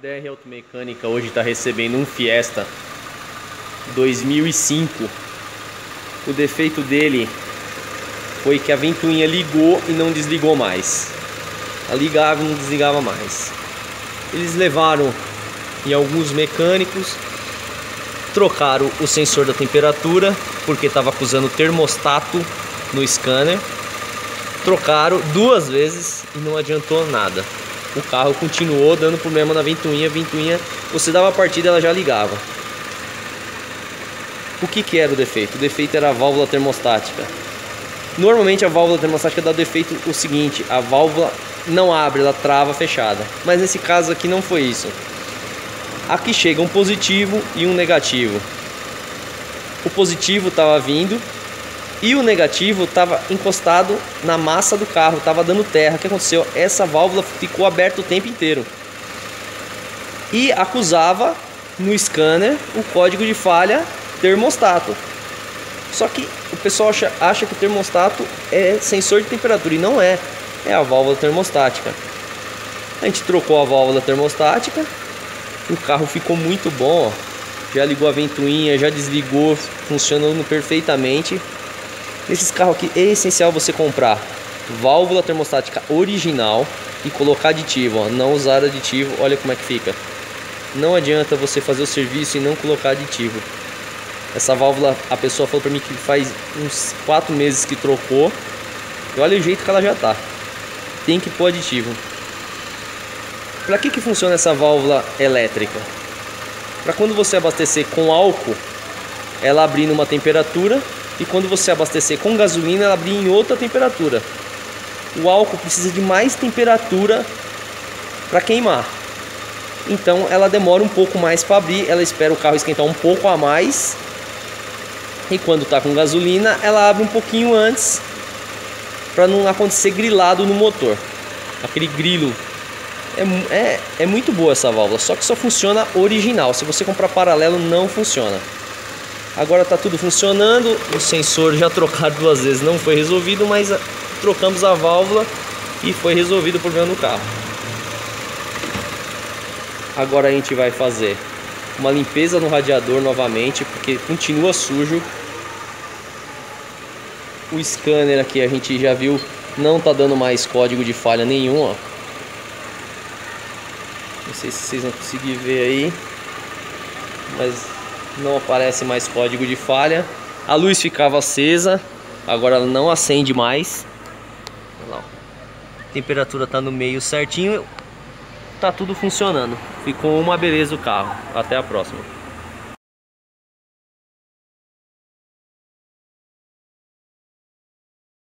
DR Automecânica hoje está recebendo um Fiesta 2005. O defeito dele foi que a ventoinha ligou e não desligou mais. Ela ligava e não desligava mais. Eles levaram em alguns mecânicos, trocaram o sensor da temperatura porque estava acusando termostato no scanner. Trocaram duas vezes e não adiantou nada o carro continuou dando problema na ventoinha, ventoinha, você dava a partida ela já ligava. O que que era o defeito? O defeito era a válvula termostática. Normalmente a válvula termostática dá o defeito o seguinte, a válvula não abre, ela trava fechada. Mas nesse caso aqui não foi isso. Aqui chega um positivo e um negativo. O positivo estava vindo e o negativo estava encostado na massa do carro, estava dando terra. O que aconteceu? Essa válvula ficou aberta o tempo inteiro e acusava no scanner o código de falha termostato. Só que o pessoal acha, acha que o termostato é sensor de temperatura e não é, é a válvula termostática. A gente trocou a válvula termostática, o carro ficou muito bom, ó. já ligou a ventoinha, já desligou, funcionando perfeitamente. Nesses carros aqui é essencial você comprar válvula termostática original e colocar aditivo, ó. não usar aditivo, olha como é que fica. Não adianta você fazer o serviço e não colocar aditivo. Essa válvula, a pessoa falou para mim que faz uns 4 meses que trocou. E olha o jeito que ela já tá. Tem que pôr aditivo. Para que que funciona essa válvula elétrica? Para quando você abastecer com álcool, ela abrir numa temperatura e quando você abastecer com gasolina, ela abrir em outra temperatura. O álcool precisa de mais temperatura para queimar. Então ela demora um pouco mais para abrir, ela espera o carro esquentar um pouco a mais. E quando está com gasolina, ela abre um pouquinho antes para não acontecer grilado no motor. Aquele grilo é, é, é muito boa essa válvula, só que só funciona original. Se você comprar paralelo, não funciona. Agora está tudo funcionando, o sensor já trocado duas vezes não foi resolvido, mas ah, trocamos a válvula e foi resolvido o problema do carro. Agora a gente vai fazer uma limpeza no radiador novamente, porque continua sujo. O scanner aqui a gente já viu, não tá dando mais código de falha nenhum, ó. Não sei se vocês vão conseguir ver aí, mas não aparece mais código de falha. A luz ficava acesa, agora ela não acende mais. Lá, temperatura está no meio certinho, tá tudo funcionando. Ficou uma beleza o carro. Até a próxima.